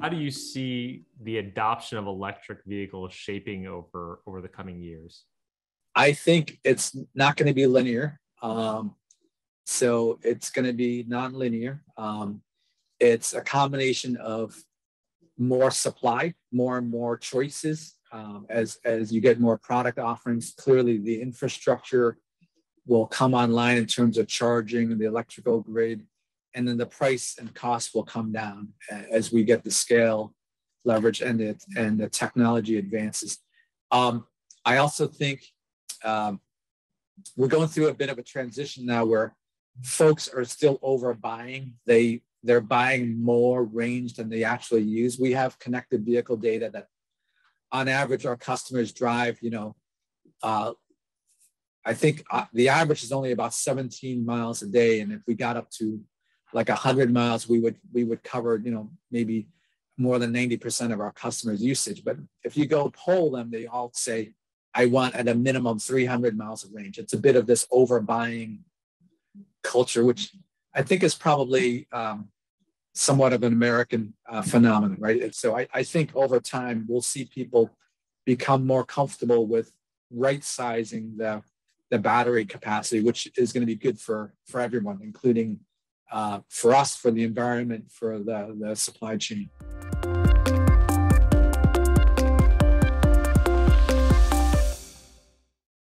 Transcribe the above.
How do you see the adoption of electric vehicles shaping over over the coming years? I think it's not going to be linear. Um, so it's going to be nonlinear. Um, it's a combination of more supply, more and more choices. Um, as as you get more product offerings, clearly the infrastructure will come online in terms of charging and the electrical grid, and then the price and cost will come down as we get the scale leverage and the and the technology advances. Um, I also think um, we're going through a bit of a transition now where folks are still overbuying. They they're buying more range than they actually use. We have connected vehicle data that, on average, our customers drive. You know, uh, I think uh, the average is only about 17 miles a day, and if we got up to like a 100 miles, we would we would cover you know maybe more than 90% of our customers' usage. But if you go poll them, they all say, I want at a minimum 300 miles of range. It's a bit of this overbuying culture, which I think is probably um, somewhat of an American uh, phenomenon, right? And so I, I think over time we'll see people become more comfortable with right sizing the the battery capacity, which is going to be good for for everyone, including uh, for us, for the environment, for the, the supply chain.